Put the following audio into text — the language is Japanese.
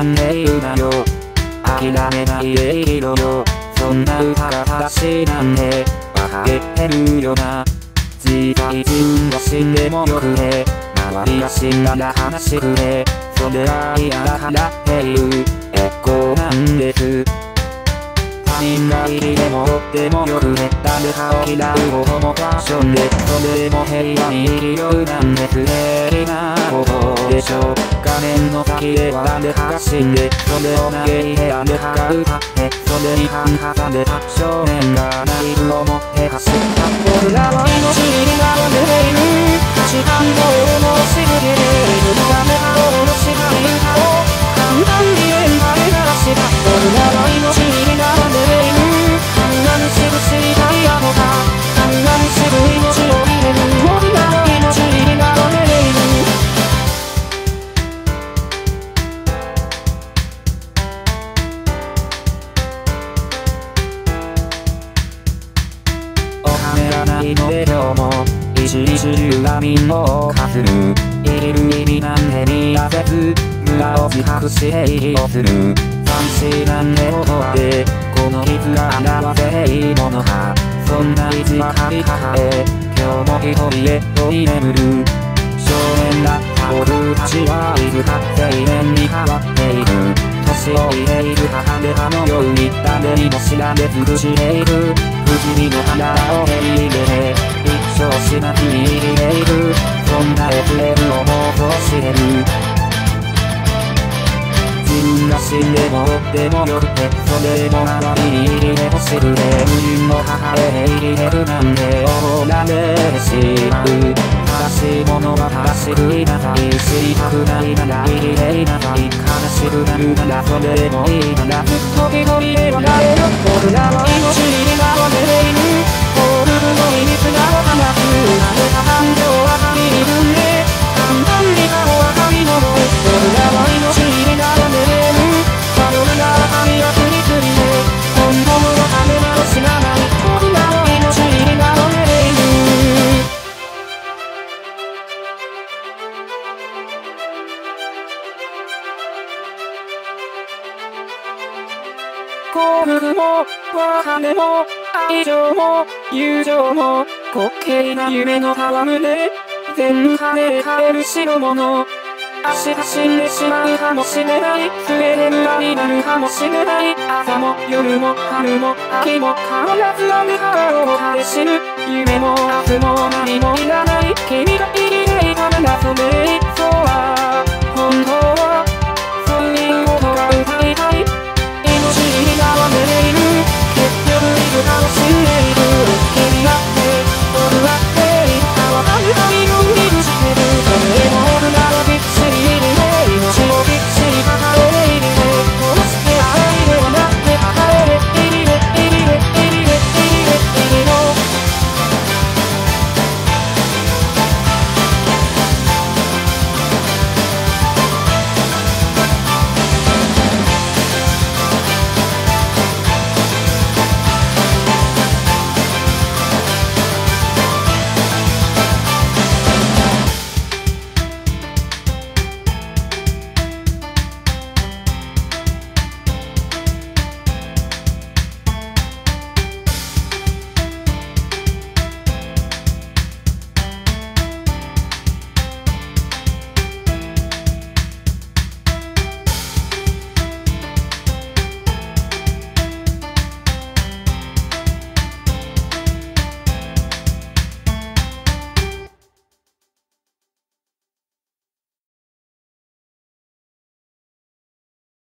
なんて言うなよ。諦めないで生きろよ。そんな歌が正しいなんてバカげてるよな。自体自分が死んでもよくね。周りが死んだら話くれ。それは嫌だからっていう。エコなんです。他人がいてもってもよくね誰かを嫌うほどのパッションでそれでも平和に生きようなんて不平なことでしょう画面の先では誰かが死んでそれを嘆いてあれかが歌ってそれに感化された少年がナイフを持って走った僕らは命にがわれている金がないので今日も一日中波をかする。生きる。意味なんて見当てず村を自覚して息をする。寂しいなんてことでこの傷が表せいいものかそんな意地ばかり抱え今日も一人で酔い眠る。少年だった僕たちはいつか青年に変わっていく年老いていく母でかのように誰にも知られ尽くしていく不気味の花を手に入れ一生しなくに生きていくそんな FL を妄想してる自分が死んでもでもよくてそれも周りに生きてしくて無人の母へ生きてるなんて怒られてしまう正しいものは正しくいなさい知りたくないなら生きていなさい悲しくなるならそれでもいいならずっと一人ではないよ僕らは命幸福も、別れも、愛情も、友情も、滑稽な夢の戯れ、全跳ねえる代物。明日死んでしまうかもしれない。すべて無駄になるかもしれない。朝も夜も春も秋も変わらずある腹を枯れ死ぬ。夢も明も何もいらない。君が生きていたんだ、そね。